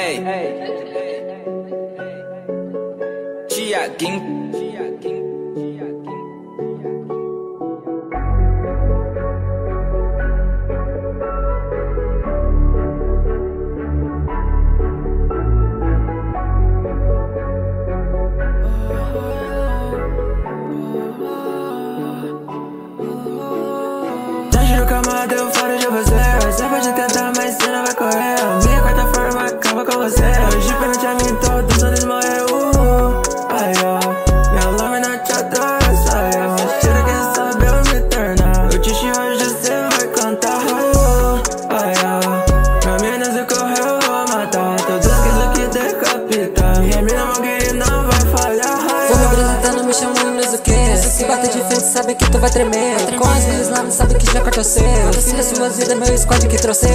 Ei, Tiaguinho. Tá camada, eu falo de você. Você pode tentar, mas você não vai correr Minha acaba com você Hoje perante a mim, todos eles morreu Ai, ó. Minha lâmina te atravessa Ai, ó. Tira quem sabe eu me tornar Eu te hoje você vai cantar Ai, ó. Pra mim não se correu, eu vou matar. Todos que que decapita Minha mina mão que não vai falhar Vou me apresentando, me chamando mas o que? Se bater de frente, sabe que tu vai tremer. Com as minhas naves, sabe que já cortou seu. Filha, suas vidas, meu squad que trouxe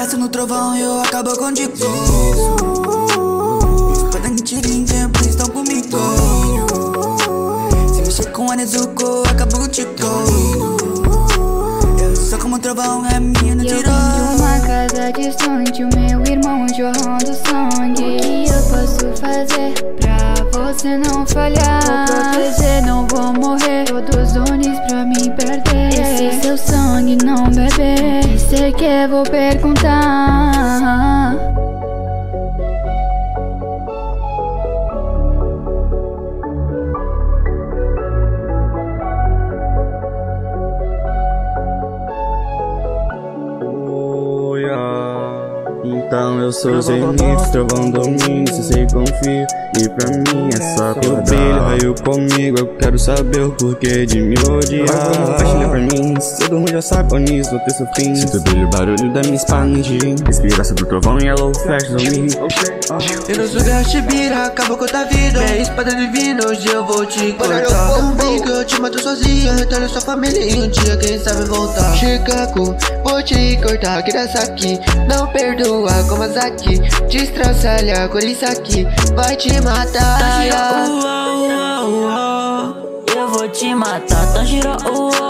Respiração no trovão e eu acabo contigo Podem em tempo, estão comigo Se mexer com a Nezuko, acabo contigo Eu sou como um trovão, é minha, não Eu tirou de uma casa distante, o meu irmão jorrando sangue. O que eu posso fazer pra você não falhar? E quer, vou perguntar. Então eu sou Zenith, trovão domínio, se sei confio E pra mim é só Eu brilho, raio comigo, eu quero saber o porquê de me odiar. Compartilha pra mim, se todo mundo já sabe, nisso vou ter sofrido Sinto o brilho, barulho da minha espada Inspiração do trovão, yellow flash do mim Eu não sou Gashibira, acabou com a vida. É espada divina, hoje eu vou te cortar. Não briga, eu te mato sozinha Retorno sua família. E um dia quem sabe voltar. Chicago, vou te cortar Kirasaki, não perdoa como Azaki Destraçalha, Kurisaki, vai te matar Eu vou te matar, Tanjiro, uh, uh, uh, uh. Eu vou te cortar